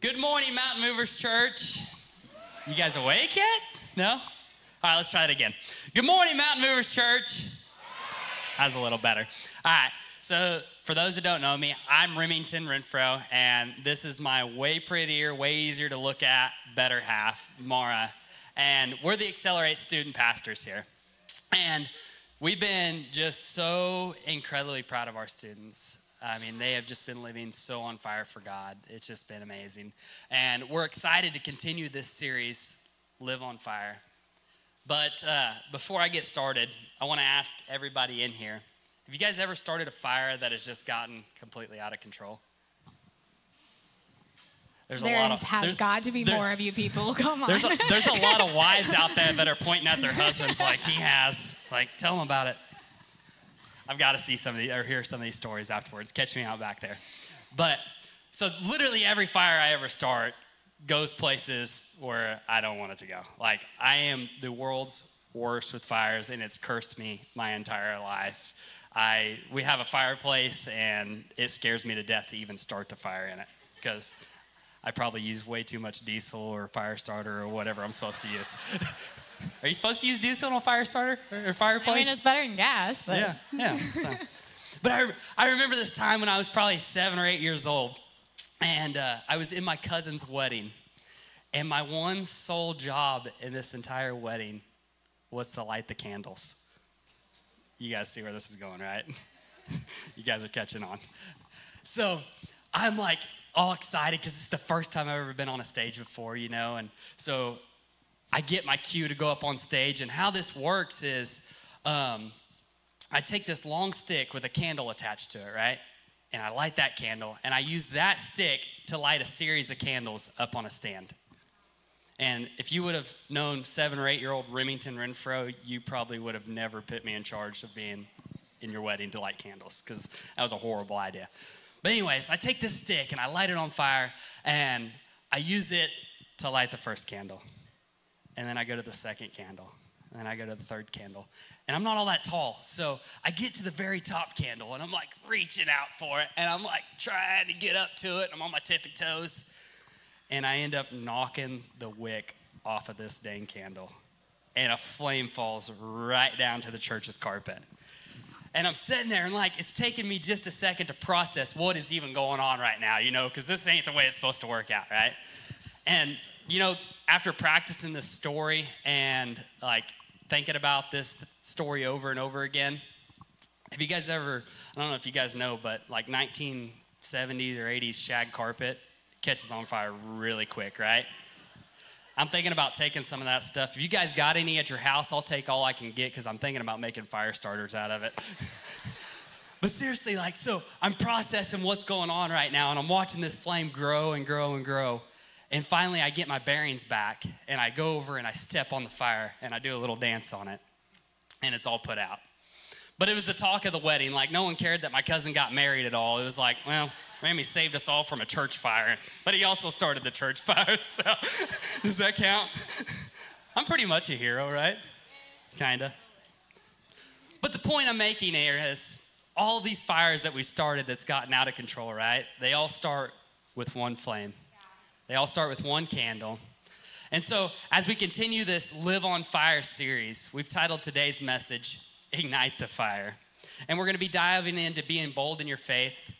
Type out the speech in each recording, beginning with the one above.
Good morning, Mountain Movers Church. You guys awake yet? No? All right, let's try it again. Good morning, Mountain Movers Church. That's a little better. All right, so for those that don't know me, I'm Remington Renfro, and this is my way prettier, way easier to look at, better half, Maura. And we're the Accelerate student pastors here. And we've been just so incredibly proud of our students. I mean, they have just been living so on fire for God. It's just been amazing. And we're excited to continue this series, Live on Fire. But uh, before I get started, I want to ask everybody in here have you guys ever started a fire that has just gotten completely out of control? There's there a lot of, has got to be there, more of you people. Come on. There's a, there's a lot of wives out there that are pointing at their husbands like he has. Like, tell them about it. I've got to see some of these or hear some of these stories afterwards. Catch me out back there. But so literally every fire I ever start goes places where I don't want it to go. Like I am the world's worst with fires, and it's cursed me my entire life. I we have a fireplace, and it scares me to death to even start the fire in it because I probably use way too much diesel or fire starter or whatever I'm supposed to use. Are you supposed to use diesel on a fire starter or, fireplace? I mean, it's better than gas, but yeah, yeah. So. but I, I remember this time when I was probably seven or eight years old, and uh, I was in my cousin's wedding, and my one sole job in this entire wedding was to light the candles. You guys see where this is going, right? you guys are catching on. So I'm like all excited because it's the first time I've ever been on a stage before, you know, and so I get my cue to go up on stage. And how this works is um, I take this long stick with a candle attached to it, right? And I light that candle, and I use that stick to light a series of candles up on a stand. And if you would have known seven or eight year old Remington Renfro, you probably would have never put me in charge of being in your wedding to light candles because that was a horrible idea. But, anyways, I take this stick and I light it on fire and I use it to light the first candle and then I go to the second candle, and then I go to the third candle. And I'm not all that tall, so I get to the very top candle, and I'm like reaching out for it, and I'm like trying to get up to it. I'm on my tippy toes, and I end up knocking the wick off of this dang candle, and a flame falls right down to the church's carpet. And I'm sitting there and like it's taking me just a second to process what is even going on right now, you know, because this ain't the way it's supposed to work out, right? And you know, after practicing this story and like thinking about this story over and over again, have you guys ever, I don't know if you guys know, but like 1970s or 80s shag carpet catches on fire really quick, right? I'm thinking about taking some of that stuff. If you guys got any at your house, I'll take all I can get because I'm thinking about making fire starters out of it. but seriously, like, so I'm processing what's going on right now and I'm watching this flame grow and grow and grow. And finally, I get my bearings back and I go over and I step on the fire and I do a little dance on it. And it's all put out. But it was the talk of the wedding. Like, no one cared that my cousin got married at all. It was like, well, Remi saved us all from a church fire, but he also started the church fire. So, does that count? I'm pretty much a hero, right? Kinda. But the point I'm making here is all these fires that we started that's gotten out of control, right? They all start with one flame. They all start with one candle. And so, as we continue this Live on Fire series, we've titled today's message, Ignite the Fire. And we're going to be diving into being bold in your faith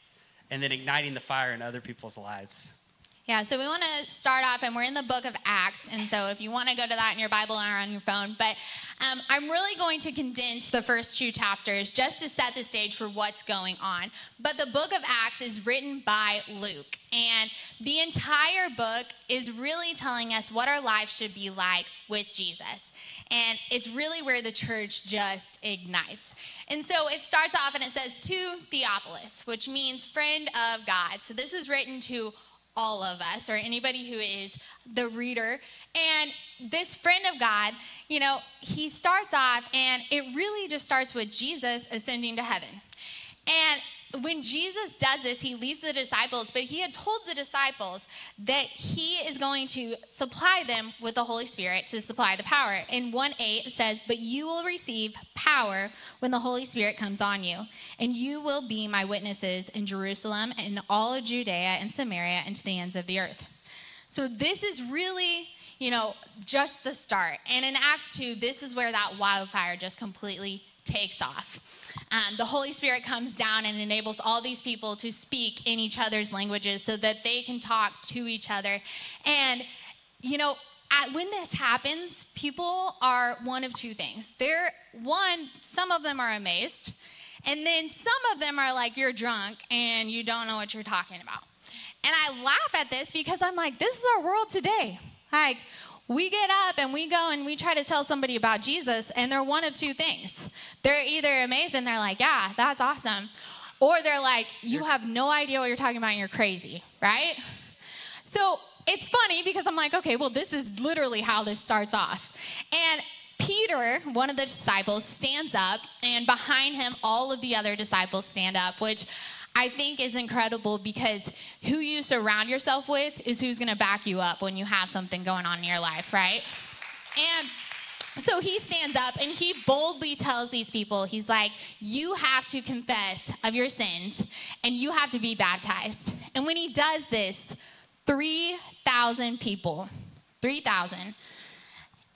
and then igniting the fire in other people's lives. Yeah, so we want to start off, and we're in the book of Acts. And so if you want to go to that in your Bible or on your phone, but um, I'm really going to condense the first two chapters just to set the stage for what's going on. But the book of Acts is written by Luke, and the entire book is really telling us what our lives should be like with Jesus. And it's really where the church just ignites. And so it starts off and it says, to Theophilus, which means friend of God. So this is written to all of us or anybody who is the reader. And this friend of God, you know, he starts off and it really just starts with Jesus ascending to heaven. And when Jesus does this, he leaves the disciples, but he had told the disciples that he is going to supply them with the Holy Spirit to supply the power. In 1 8, it says, But you will receive power when the Holy Spirit comes on you, and you will be my witnesses in Jerusalem and all of Judea and Samaria and to the ends of the earth. So this is really, you know, just the start. And in Acts 2, this is where that wildfire just completely takes off. Um, the Holy Spirit comes down and enables all these people to speak in each other's languages so that they can talk to each other. And, you know, at, when this happens, people are one of two things. They're, one, some of them are amazed, and then some of them are like, you're drunk and you don't know what you're talking about. And I laugh at this because I'm like, this is our world today. Like, we get up and we go and we try to tell somebody about Jesus, and they're one of two things. They're either amazed and they're like, yeah, that's awesome. Or they're like, you have no idea what you're talking about and you're crazy, right? So it's funny because I'm like, okay, well, this is literally how this starts off. And Peter, one of the disciples, stands up, and behind him, all of the other disciples stand up, which I think is incredible because who you surround yourself with is who's gonna back you up when you have something going on in your life, right? And so he stands up and he boldly tells these people, he's like, You have to confess of your sins and you have to be baptized. And when he does this, 3,000 people, 3,000,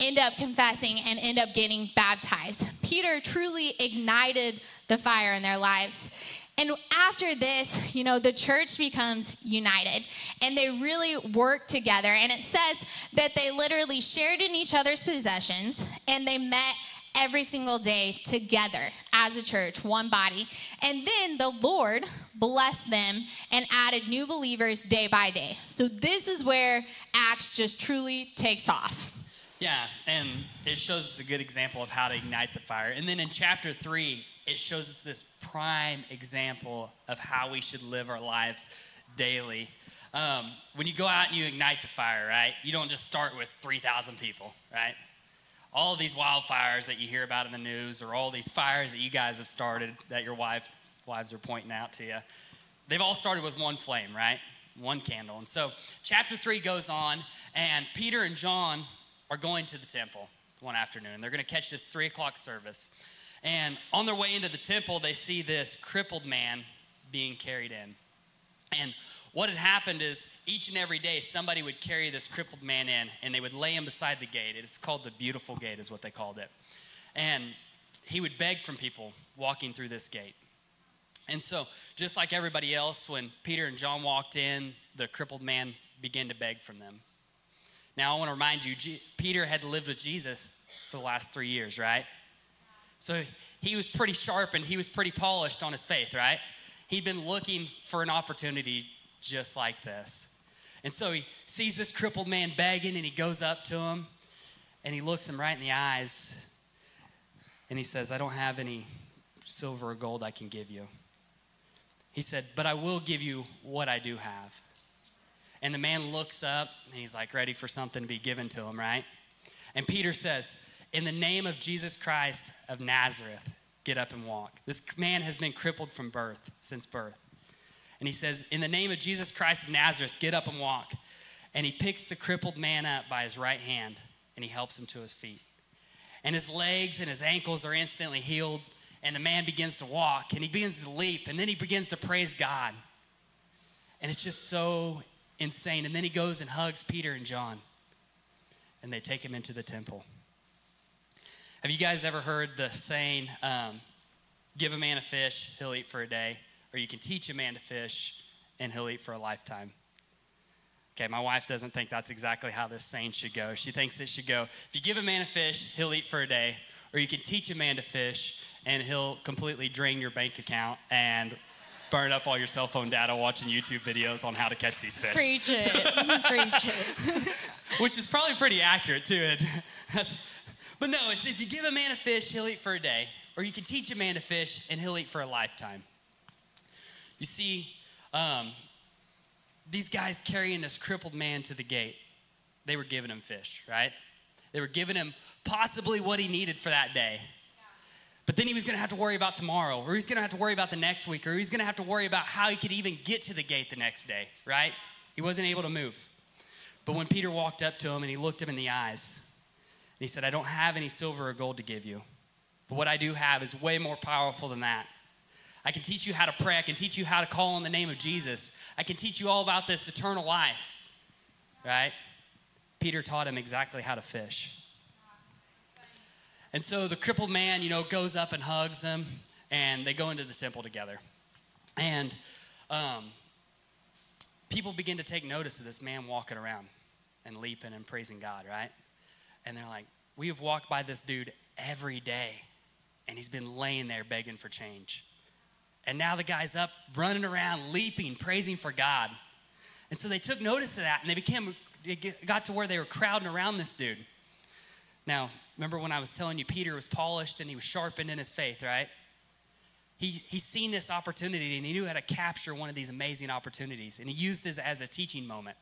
end up confessing and end up getting baptized. Peter truly ignited the fire in their lives. And after this, you know, the church becomes united and they really work together. And it says that they literally shared in each other's possessions and they met every single day together as a church, one body. And then the Lord blessed them and added new believers day by day. So this is where Acts just truly takes off. Yeah, and it shows us a good example of how to ignite the fire. And then in chapter three, it shows us this prime example of how we should live our lives daily. Um, when you go out and you ignite the fire, right? You don't just start with 3,000 people, right? All these wildfires that you hear about in the news, or all these fires that you guys have started that your wife, wives are pointing out to you, they've all started with one flame, right? One candle. And so, chapter three goes on, and Peter and John are going to the temple one afternoon. They're going to catch this three o'clock service. And on their way into the temple, they see this crippled man being carried in. And what had happened is each and every day somebody would carry this crippled man in and they would lay him beside the gate. It's called the beautiful gate, is what they called it. And he would beg from people walking through this gate. And so, just like everybody else, when Peter and John walked in, the crippled man began to beg from them. Now, I want to remind you, G- Peter had lived with Jesus for the last three years, right? So he was pretty sharp and he was pretty polished on his faith, right? He'd been looking for an opportunity just like this. And so he sees this crippled man begging and he goes up to him and he looks him right in the eyes and he says, I don't have any silver or gold I can give you. He said, But I will give you what I do have. And the man looks up and he's like ready for something to be given to him, right? And Peter says, in the name of Jesus Christ of Nazareth, get up and walk. This man has been crippled from birth, since birth. And he says, In the name of Jesus Christ of Nazareth, get up and walk. And he picks the crippled man up by his right hand and he helps him to his feet. And his legs and his ankles are instantly healed. And the man begins to walk and he begins to leap and then he begins to praise God. And it's just so insane. And then he goes and hugs Peter and John and they take him into the temple. Have you guys ever heard the saying, um, give a man a fish, he'll eat for a day, or you can teach a man to fish and he'll eat for a lifetime? Okay, my wife doesn't think that's exactly how this saying should go. She thinks it should go, if you give a man a fish, he'll eat for a day, or you can teach a man to fish and he'll completely drain your bank account and burn up all your cell phone data watching YouTube videos on how to catch these fish. Preach it. Preach it. Which is probably pretty accurate to it. That's, but no, it's if you give a man a fish, he'll eat for a day. Or you can teach a man to fish and he'll eat for a lifetime. You see, um, these guys carrying this crippled man to the gate, they were giving him fish, right? They were giving him possibly what he needed for that day. But then he was going to have to worry about tomorrow, or he's going to have to worry about the next week, or he's going to have to worry about how he could even get to the gate the next day, right? He wasn't able to move. But when Peter walked up to him and he looked him in the eyes, he said, I don't have any silver or gold to give you, but what I do have is way more powerful than that. I can teach you how to pray. I can teach you how to call on the name of Jesus. I can teach you all about this eternal life. right? Peter taught him exactly how to fish. And so the crippled man, you know, goes up and hugs him, and they go into the temple together. And um, people begin to take notice of this man walking around and leaping and praising God, right? And they're like, We have walked by this dude every day, and he's been laying there begging for change. And now the guy's up running around, leaping, praising for God. And so they took notice of that and they became, it got to where they were crowding around this dude. Now, remember when I was telling you Peter was polished and he was sharpened in his faith, right? He, he's seen this opportunity and he knew how to capture one of these amazing opportunities and he used this as a teaching moment.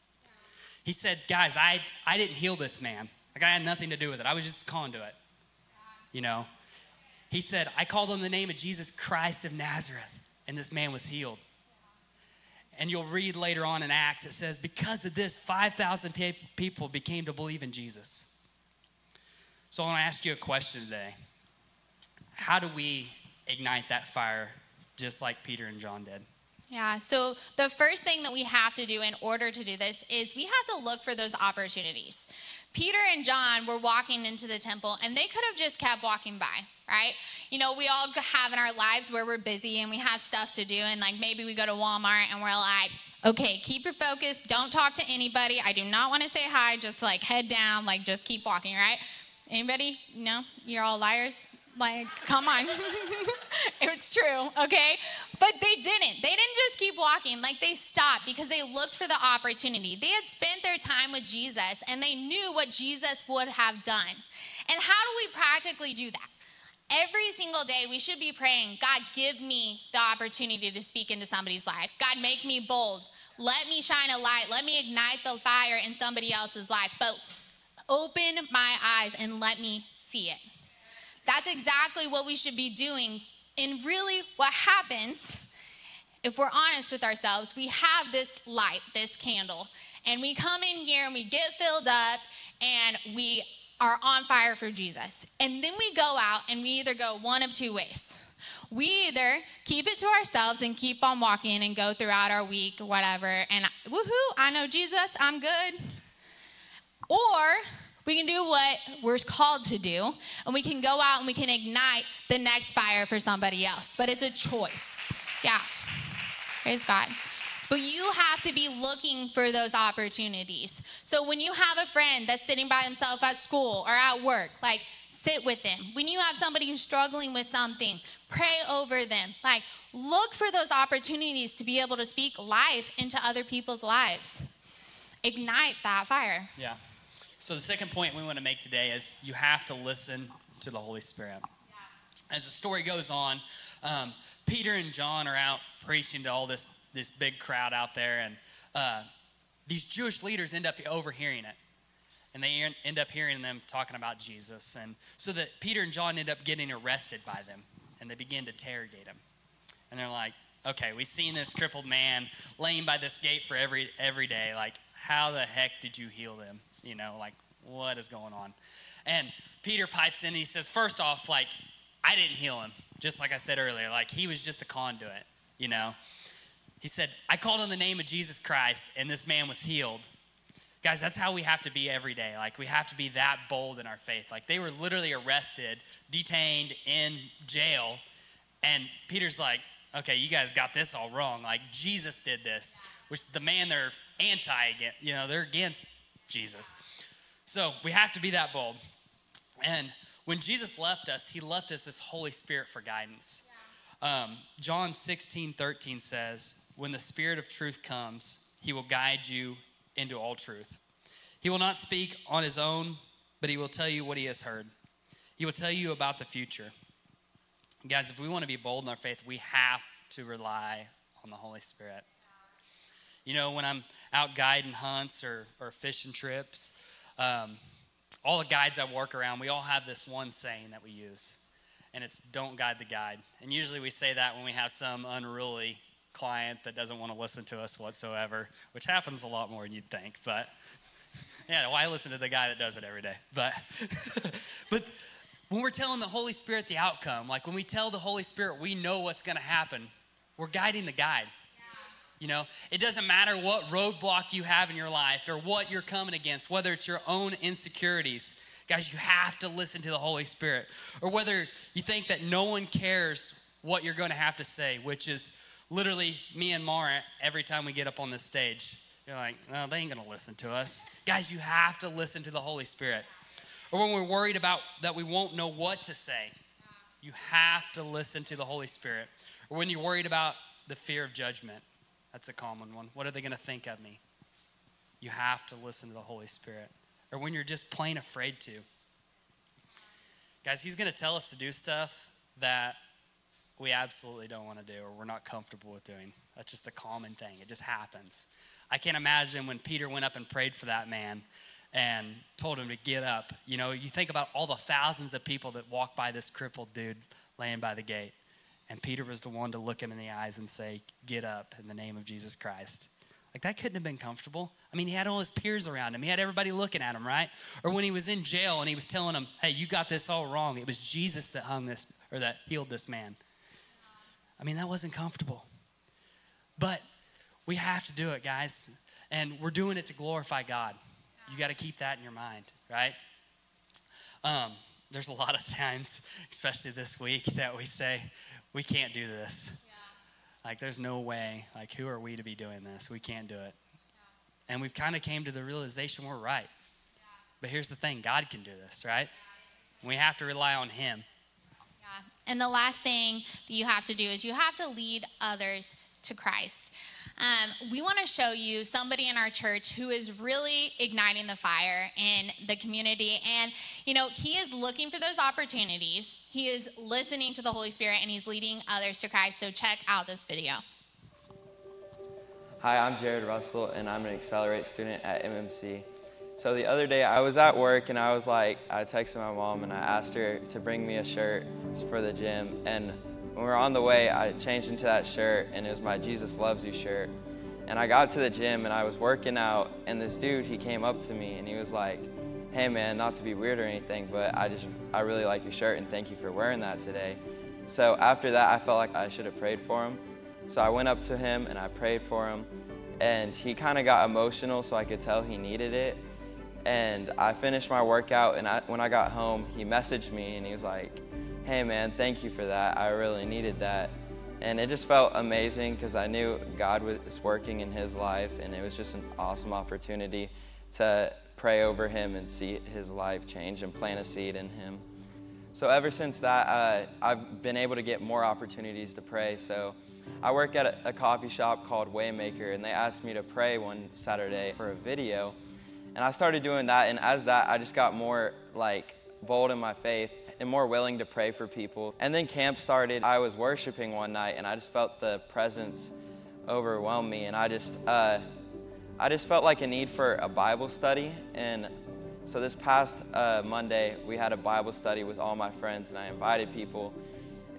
He said, Guys, I, I didn't heal this man. Like I had nothing to do with it. I was just conduit. You know? He said, I called on the name of Jesus Christ of Nazareth, and this man was healed. And you'll read later on in Acts, it says, because of this, 5,000 people became to believe in Jesus. So I want to ask you a question today. How do we ignite that fire just like Peter and John did? Yeah, so the first thing that we have to do in order to do this is we have to look for those opportunities. Peter and John were walking into the temple and they could have just kept walking by, right? You know, we all have in our lives where we're busy and we have stuff to do, and like maybe we go to Walmart and we're like, okay, keep your focus, don't talk to anybody. I do not want to say hi, just like head down, like just keep walking, right? Anybody? No? You're all liars? Like, come on. it's true, okay? But they didn't. They didn't just keep walking. Like, they stopped because they looked for the opportunity. They had spent their time with Jesus and they knew what Jesus would have done. And how do we practically do that? Every single day, we should be praying, God, give me the opportunity to speak into somebody's life. God, make me bold. Let me shine a light. Let me ignite the fire in somebody else's life. But open my eyes and let me see it. That's exactly what we should be doing. And really, what happens, if we're honest with ourselves, we have this light, this candle, and we come in here and we get filled up and we are on fire for Jesus. And then we go out and we either go one of two ways. We either keep it to ourselves and keep on walking and go throughout our week or whatever, and woohoo, I know Jesus, I'm good. Or we can do what we're called to do, and we can go out and we can ignite the next fire for somebody else. But it's a choice. Yeah. Praise God. But you have to be looking for those opportunities. So when you have a friend that's sitting by himself at school or at work, like sit with them. When you have somebody who's struggling with something, pray over them. Like look for those opportunities to be able to speak life into other people's lives. Ignite that fire. Yeah. So, the second point we want to make today is you have to listen to the Holy Spirit. Yeah. As the story goes on, um, Peter and John are out preaching to all this, this big crowd out there, and uh, these Jewish leaders end up overhearing it. And they end up hearing them talking about Jesus. And so that Peter and John end up getting arrested by them, and they begin to interrogate him. And they're like, okay, we've seen this crippled man laying by this gate for every every day. Like, how the heck did you heal them? You know, like, what is going on? And Peter pipes in and he says, first off, like, I didn't heal him. Just like I said earlier, like, he was just a conduit, you know? He said, I called on the name of Jesus Christ and this man was healed. Guys, that's how we have to be every day. Like, we have to be that bold in our faith. Like, they were literally arrested, detained in jail. And Peter's like, okay, you guys got this all wrong. Like, Jesus did this, which the man they're anti against, you know, they're against Jesus. So we have to be that bold. And when Jesus left us, he left us this Holy Spirit for guidance. Um, John 16, 13 says, When the Spirit of truth comes, he will guide you into all truth. He will not speak on his own, but he will tell you what he has heard. He will tell you about the future. Guys, if we want to be bold in our faith, we have to rely on the Holy Spirit. You know, when I'm out guiding hunts or, or fishing trips, um, all the guides I work around, we all have this one saying that we use, and it's don't guide the guide. And usually we say that when we have some unruly client that doesn't want to listen to us whatsoever, which happens a lot more than you'd think. But yeah, why listen to the guy that does it every day? But but when we're telling the Holy Spirit the outcome, like when we tell the Holy Spirit we know what's going to happen, we're guiding the guide. You know, it doesn't matter what roadblock you have in your life or what you're coming against, whether it's your own insecurities. Guys, you have to listen to the Holy Spirit. Or whether you think that no one cares what you're going to have to say, which is literally me and Maura every time we get up on this stage. You're like, no, they ain't going to listen to us. Guys, you have to listen to the Holy Spirit. Or when we're worried about that we won't know what to say, you have to listen to the Holy Spirit. Or when you're worried about the fear of judgment, that's a common one. What are they going to think of me? You have to listen to the Holy Spirit. Or when you're just plain afraid to. Guys, He's going to tell us to do stuff that we absolutely don't want to do or we're not comfortable with doing. That's just a common thing, it just happens. I can't imagine when Peter went up and prayed for that man and told him to get up. You know, you think about all the thousands of people that walk by this crippled dude laying by the gate. And Peter was the one to look him in the eyes and say, Get up in the name of Jesus Christ. Like that couldn't have been comfortable. I mean, he had all his peers around him. He had everybody looking at him, right? Or when he was in jail and he was telling them, "Hey, you got this all wrong. It was Jesus that hung this or that healed this man." I mean, that wasn't comfortable. But we have to do it, guys. And we're doing it to glorify God. You got to keep that in your mind, right? Um, there's a lot of times, especially this week, that we say, we can't do this. Yeah. Like, there's no way. Like, who are we to be doing this? We can't do it. Yeah. And we've kind of came to the realization we're right. Yeah. But here's the thing God can do this, right? We have to rely on Him. Yeah. And the last thing that you have to do is you have to lead others to Christ. Um, we want to show you somebody in our church who is really igniting the fire in the community. And, you know, he is looking for those opportunities. He is listening to the Holy Spirit and he's leading others to Christ. So check out this video. Hi, I'm Jared Russell, and I'm an Accelerate student at MMC. So the other day I was at work and I was like, I texted my mom and I asked her to bring me a shirt for the gym. And when we were on the way, I changed into that shirt and it was my Jesus Loves You shirt. And I got to the gym and I was working out and this dude, he came up to me and he was like, hey man, not to be weird or anything, but I just, I really like your shirt and thank you for wearing that today. So after that, I felt like I should have prayed for him. So I went up to him and I prayed for him and he kind of got emotional so I could tell he needed it. And I finished my workout and I, when I got home, he messaged me and he was like, hey man, thank you for that. I really needed that. And it just felt amazing because I knew God was working in his life and it was just an awesome opportunity to pray over him and see his life change and plant a seed in him. So ever since that, uh, I've been able to get more opportunities to pray. So I work at a, a coffee shop called Waymaker and they asked me to pray one Saturday for a video. And I started doing that and as that, I just got more like bold in my faith and more willing to pray for people. And then camp started. I was worshiping one night and I just felt the presence overwhelm me. And I just, uh, I just felt like a need for a Bible study. And so this past uh, Monday, we had a Bible study with all my friends and I invited people.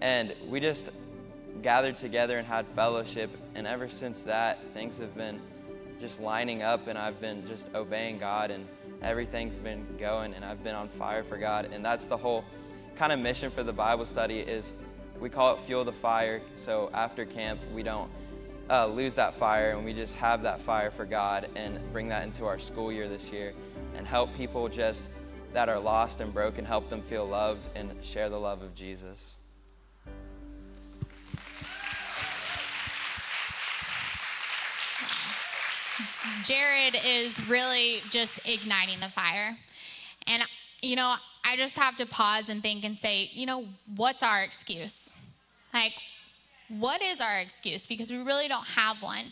And we just gathered together and had fellowship. And ever since that, things have been just lining up and I've been just obeying God and everything's been going and I've been on fire for God. And that's the whole kind of mission for the Bible study is we call it fuel the fire. So after camp, we don't uh, lose that fire and we just have that fire for God and bring that into our school year this year and help people just that are lost and broken, help them feel loved and share the love of Jesus. Jared is really just igniting the fire. And, you know, I just have to pause and think and say, you know, what's our excuse? Like, what is our excuse? Because we really don't have one.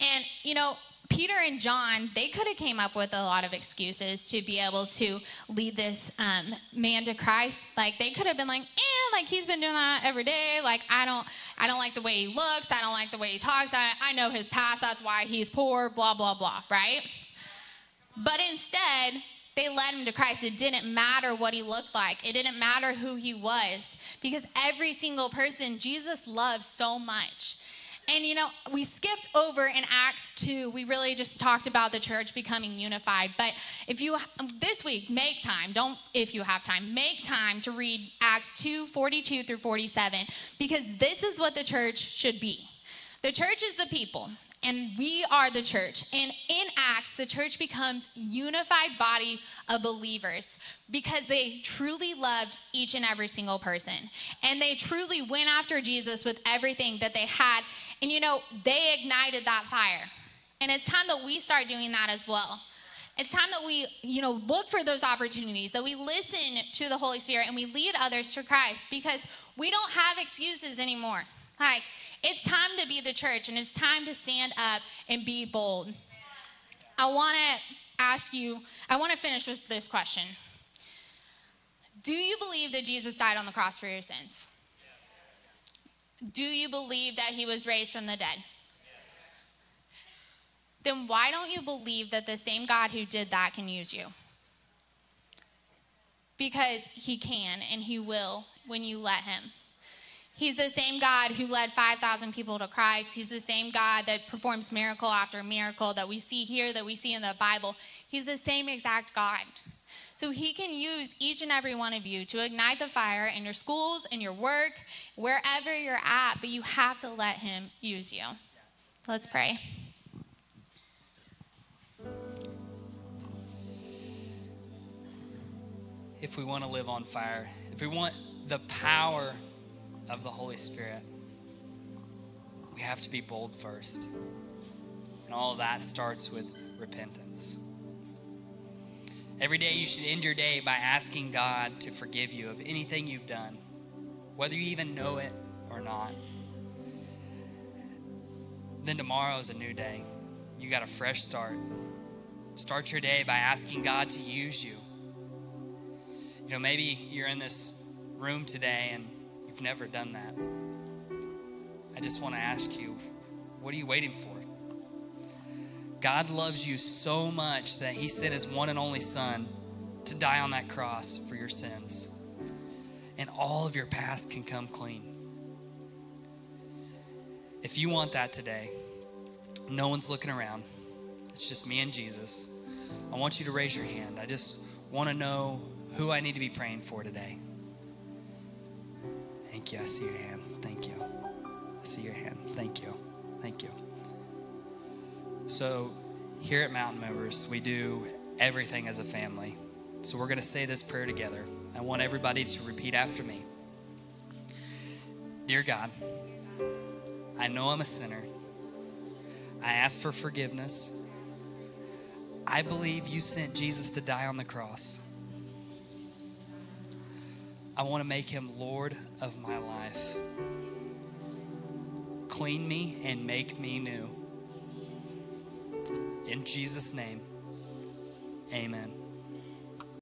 And, you know, Peter and John, they could have came up with a lot of excuses to be able to lead this um, man to Christ. Like they could have been like, eh, like he's been doing that every day. Like I don't, I don't like the way he looks. I don't like the way he talks. I, I know his past. That's why he's poor. Blah blah blah. Right? But instead, they led him to Christ. It didn't matter what he looked like, it didn't matter who he was, because every single person Jesus loved so much. And you know, we skipped over in Acts 2. We really just talked about the church becoming unified. But if you this week make time, don't if you have time, make time to read Acts 2 42 through 47 because this is what the church should be. The church is the people. And we are the church. And in Acts, the church becomes unified body of believers because they truly loved each and every single person. And they truly went after Jesus with everything that they had. And you know, they ignited that fire. And it's time that we start doing that as well. It's time that we, you know, look for those opportunities, that we listen to the Holy Spirit and we lead others to Christ because we don't have excuses anymore. Like, it's time to be the church and it's time to stand up and be bold. I want to ask you, I want to finish with this question. Do you believe that Jesus died on the cross for your sins? Do you believe that he was raised from the dead? Then why don't you believe that the same God who did that can use you? Because he can and he will when you let him. He's the same God who led 5,000 people to Christ. He's the same God that performs miracle after miracle that we see here, that we see in the Bible. He's the same exact God. So he can use each and every one of you to ignite the fire in your schools, in your work, wherever you're at, but you have to let him use you. Let's pray. If we want to live on fire, if we want the power of the Holy Spirit, we have to be bold first. And all of that starts with repentance. Every day you should end your day by asking God to forgive you of anything you've done, whether you even know it or not. Then tomorrow is a new day. You got a fresh start. Start your day by asking God to use you. You know, maybe you're in this room today and you've never done that. I just want to ask you, what are you waiting for? God loves you so much that He sent His one and only Son to die on that cross for your sins. And all of your past can come clean. If you want that today, no one's looking around, it's just me and Jesus. I want you to raise your hand. I just want to know who I need to be praying for today. Thank you. I see your hand. Thank you. I see your hand. Thank you. Thank you. So, here at Mountain Movers, we do everything as a family. So, we're going to say this prayer together. I want everybody to repeat after me Dear God, I know I'm a sinner. I ask for forgiveness. I believe you sent Jesus to die on the cross. I want to make him Lord of my life. Clean me and make me new. In Jesus' name, amen.